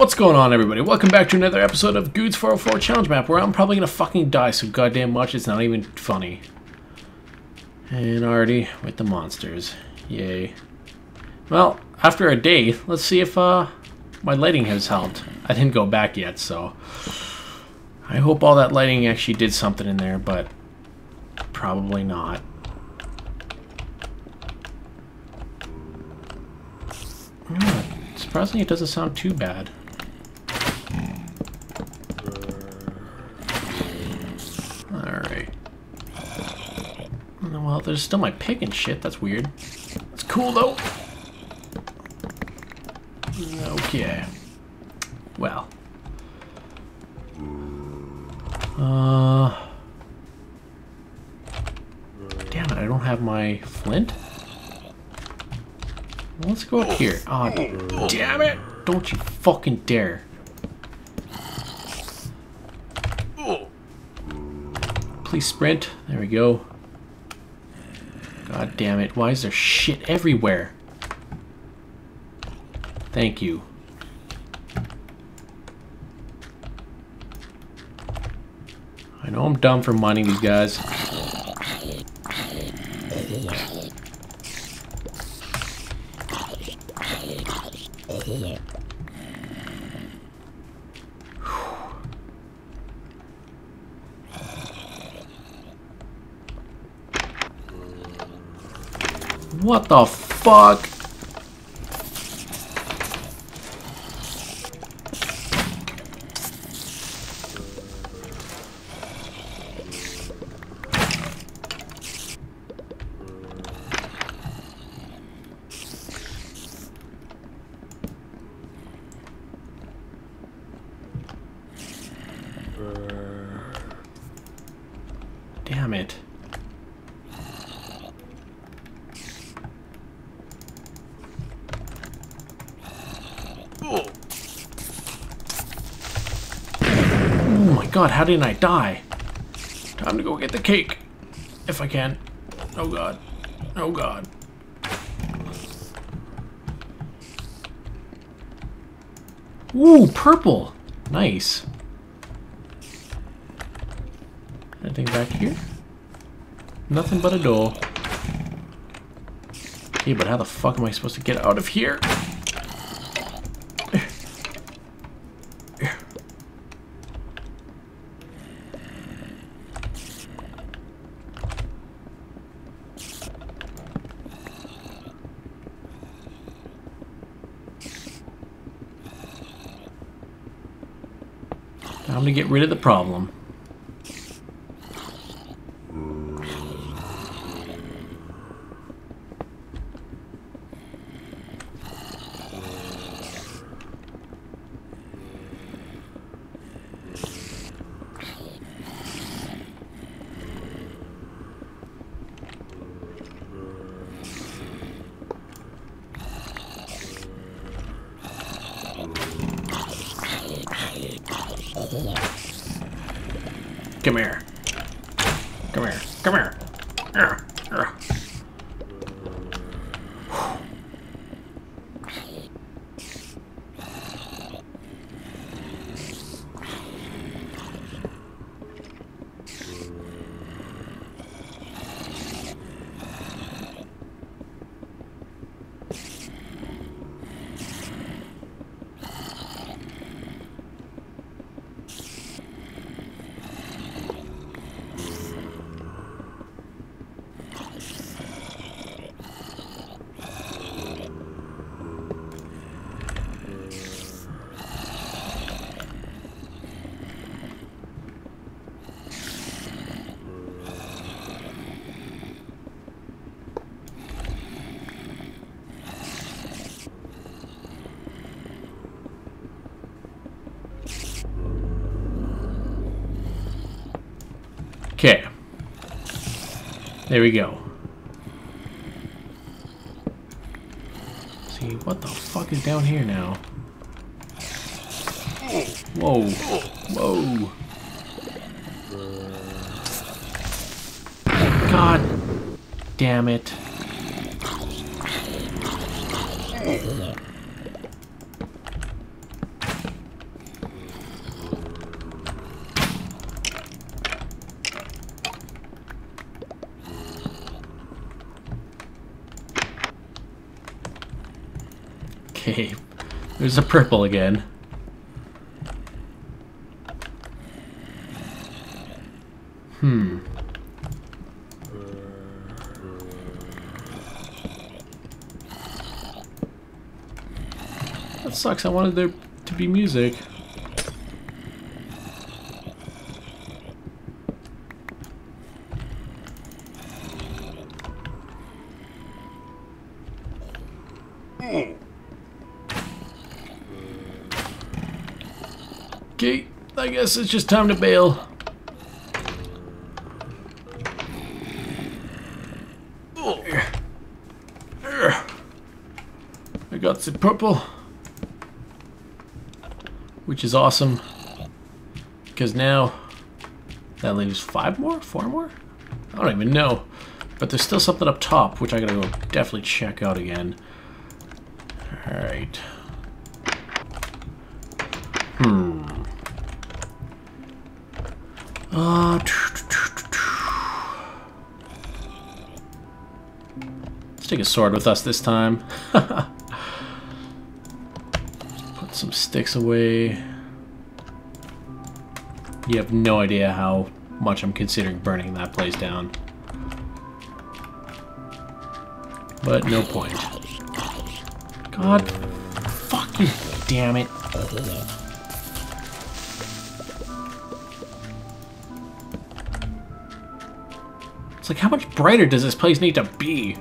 What's going on, everybody? Welcome back to another episode of Guude's 404 Challenge Map, where I'm probably gonna fucking die so goddamn much it's not even funny. And already with the monsters. Yay. Well, after a day, let's see if uh, my lighting has helped. I didn't go back yet, so... I hope all that lighting actually did something in there, but probably not. Yeah, surprisingly, it doesn't sound too bad. Alright. Well, there's still my pig and shit. That's weird. It's cool, though. Okay. Well. Uh... Damn it, I don't have my flint? Let's go up here. Oh, damn it! Don't you fucking dare. Please sprint. There we go. God damn it. Why is there shit everywhere? Thank you. I know I'm dumb for mining these guys. What the fuck? Damn it. Oh my god, how didn't I die? Time to go get the cake. If I can. Oh god. Oh god. Ooh, purple. Nice. Anything back here? Nothing but a door. Okay, but how the fuck am I supposed to get out of here? Time to get rid of the problem. Come here. Come here. Come here. Ugh, ugh. Okay. There we go. See, what the fuck is down here now? Whoa. Whoa. God damn it. Okay, there's a purple again. Hmm. That sucks. I wanted there to be music. Okay, I guess it's just time to bail. I got the purple, which is awesome, because now that leaves five more, four more? I don't even know, but there's still something up top, which I gotta go definitely check out again. Alright. Hmm. Uh, let's take a sword with us this time. Put some sticks away. You have no idea how much I'm considering burning that place down. But no point. God fuck you, damn it. Like, how much brighter does this place need to be?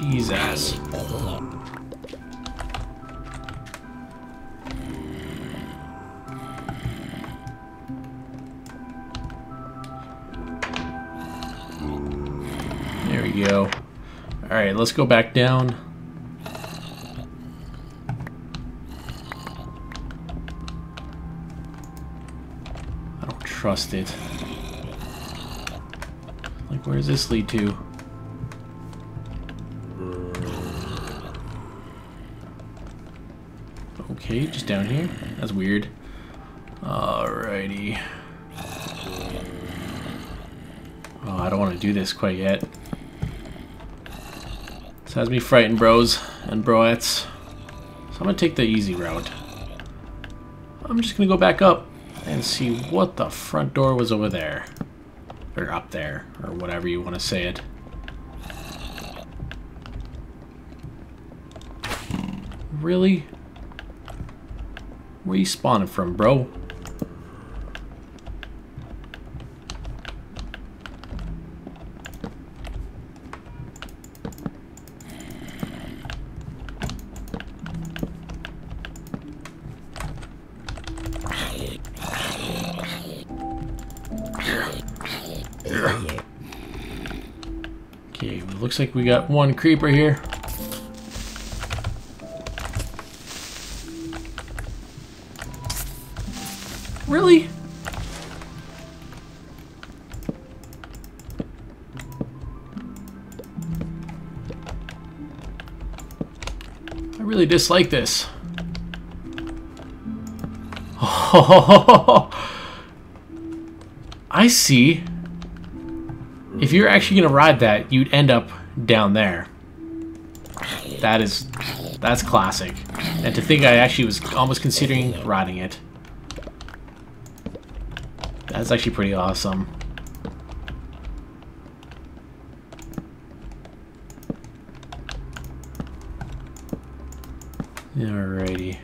Jesus. There we go. Alright, let's go back down. Trust it. Like, where does this lead to? Okay, just down here. That's weird. Alrighty. Oh, I don't want to do this quite yet. This has me frightened, bros and broettes. So I'm going to take the easy route. I'm just going to go back up and see what the front door was over there. Or up there, or whatever you want to say it. Really? Where you spawning from, bro? Looks like we got one creeper here. Really? I really dislike this. I see. If you're actually gonna ride that, you'd end up down there. That is, that's classic. And to think I actually was almost considering riding it. That's actually pretty awesome. Alrighty.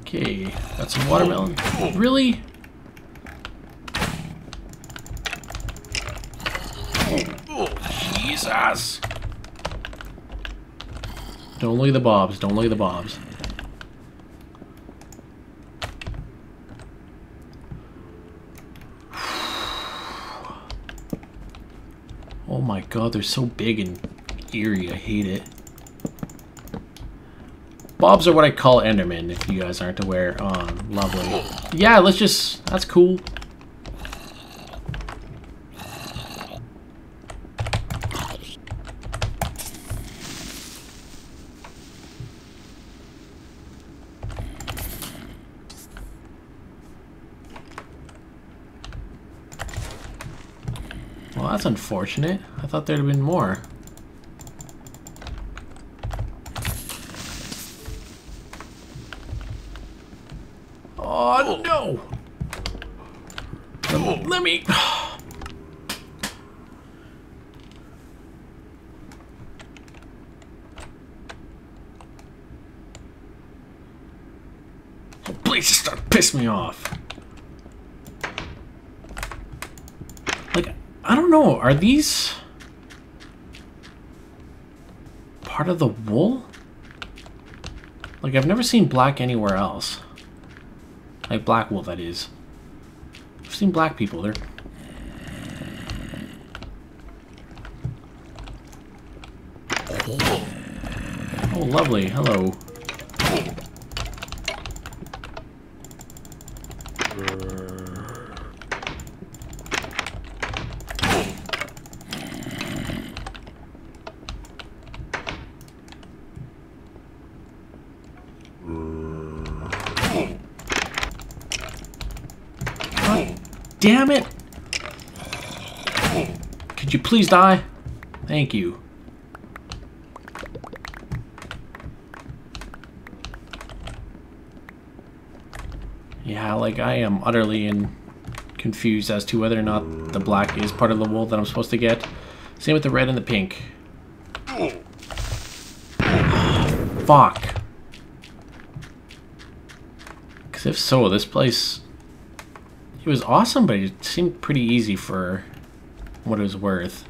Okay, got some watermelon. Really? Don't look at the bobs. Don't look at the bobs. Oh my god, they're so big and eerie. I hate it. Bobs are what I call Enderman, if you guys aren't aware. Oh, lovely. Yeah, let's just... That's cool. Well, that's unfortunate. I thought there'd have been more. Oh, no! Let, let me... Oh, please just start piss me off. Like, I don't know, are these part of the wool? Like, I've never seen black anywhere else. Like, black wool, that is. I've seen black people, they're... Oh, lovely, hello. Damn it! Could you please die? Thank you. Yeah, like I am utterly in confused as to whether or not the black is part of the wool that I'm supposed to get. Same with the red and the pink. Fuck. Because if so, this place it was awesome, but it seemed pretty easy for what it was worth.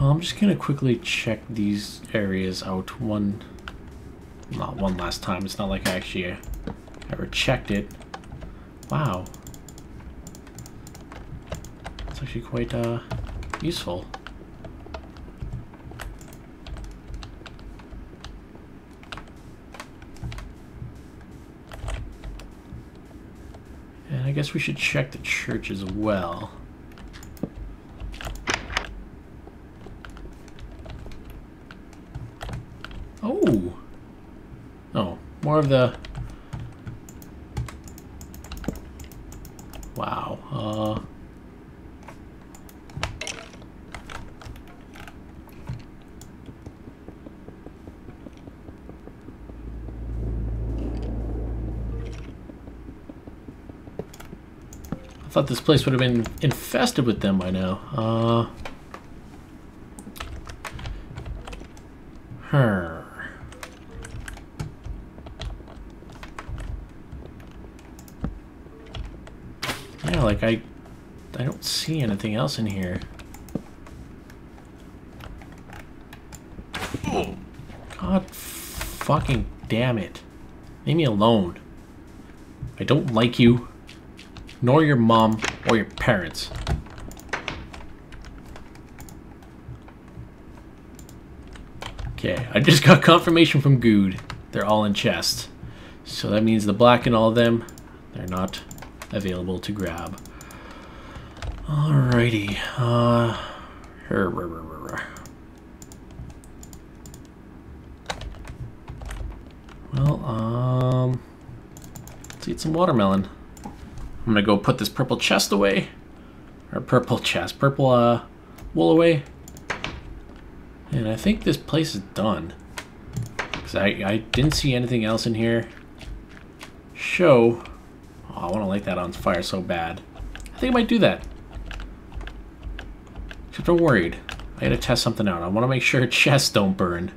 I'm just gonna quickly check these areas out one, not one last time. It's not like I actually ever checked it. Wow. It's actually quite uh, useful. Guess we should check the church as well. Oh! Oh, more of the... Wow. Uh... this place would have been infested with them by now. Uh... Her. Yeah, like I, I don't see anything else in here. God fucking damn it. Leave me alone. I don't like you nor your mom or your parents. Okay, I just got confirmation from Guude. They're all in chest. So that means the black and all of them, they're not available to grab. Alrighty. Uh, well, um, let's eat some watermelon. I'm gonna go put this purple chest away. Or purple chest, purple uh, wool away. And I think this place is done. Because I, I didn't see anything else in here. Show. Oh, I want to light that on fire so bad. I think I might do that. Except I'm worried. I gotta test something out. I want to make sure chests don't burn.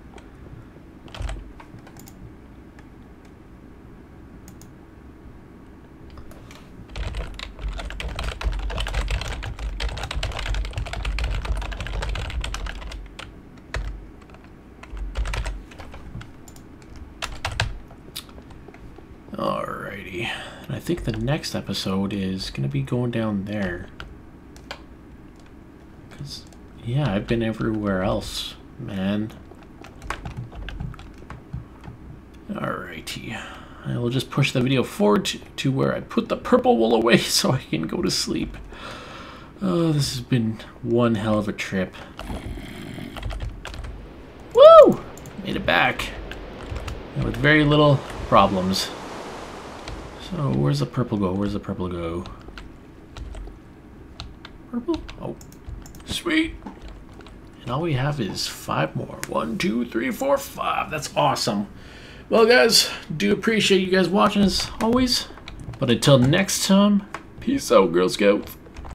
Think the next episode is going to be going down there. Because, yeah, I've been everywhere else, man. Alrighty. I will just push the video forward to, to where I put the purple wool away so I can go to sleep. Oh, this has been one hell of a trip. Woo! Made it back. And with very little problems. So where's the purple go? Where's the purple go? Purple? Oh, sweet. And all we have is five more. One, two, three, four, five. That's awesome. Well, guys, do appreciate you guys watching as always. But until next time, peace out, Girl Scouts.